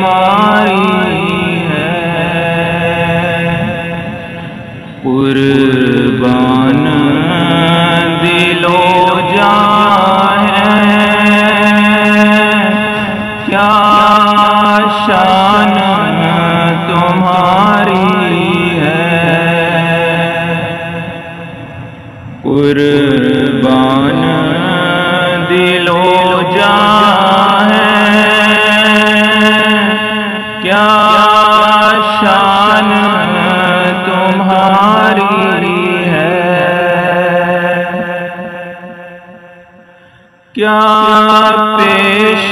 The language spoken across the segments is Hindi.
हमारी क्या पेश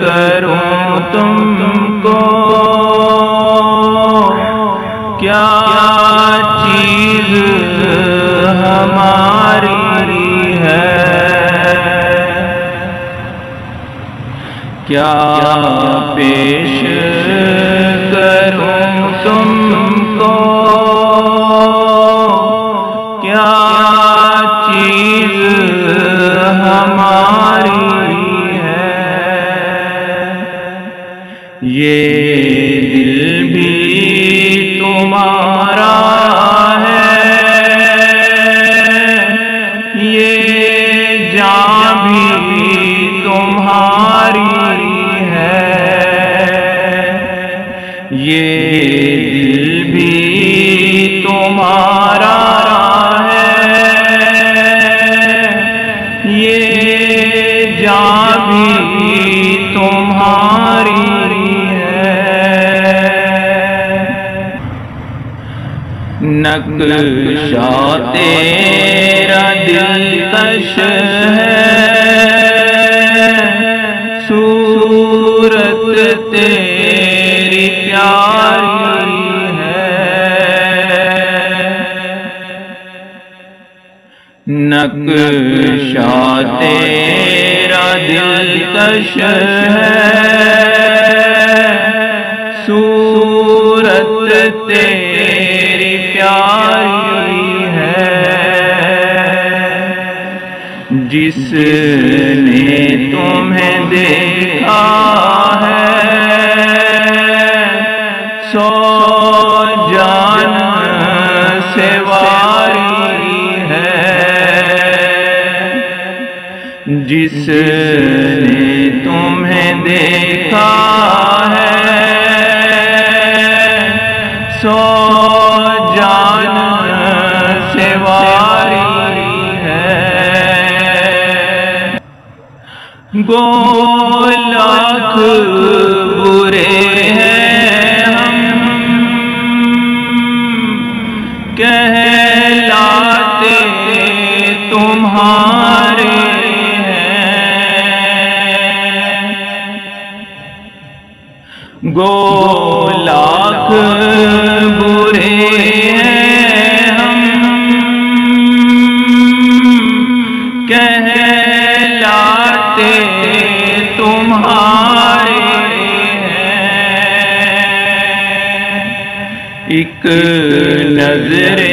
करूँ तुमको। क्या चीज़ हमारी है? क्या पेश ये दिल भी तुम्हारा है। ये जा भी नक्शा तेरा दिलकश है। सूरत तेरी प्यारी है। नक्शा तेरा है। जिसने तुम्हें देखा है सो जान से वारी है। जिसने तुम्हें देखा गो लाख बुरे हैं हम। कहलाते तुम्हारे हैं। गो लाख एक नजरे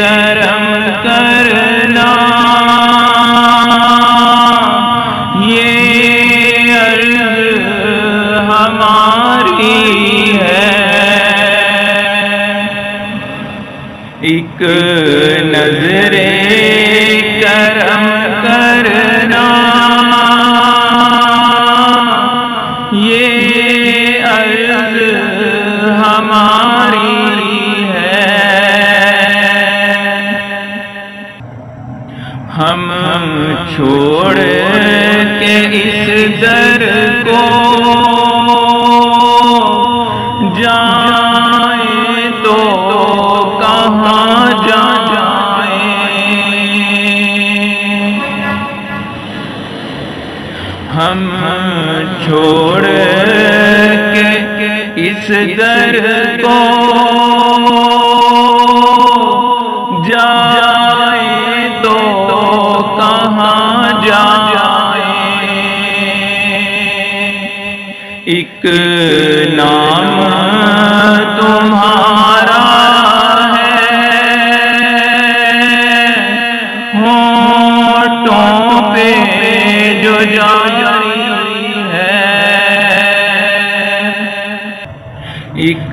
करम करना। ये अर्ज़ हमारी है। एक नजरे करम करना। छोड़ के इस दर को जाए तो कहाँ जा जाए? हम छोड़ के इस दर को जाए। एक नाम तुम्हारा है। हो पे जो जा है। एक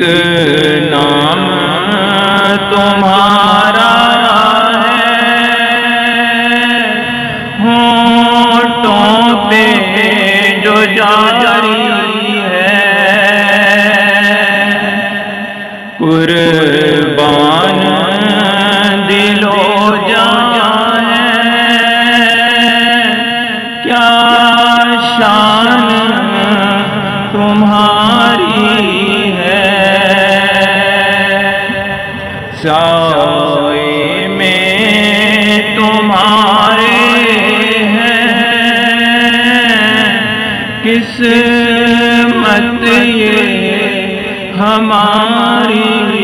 कुर्बान दिलो जाए। क्या शान तुम्हारी साए में तुम्हारे हैं। किस्मत ये हमारी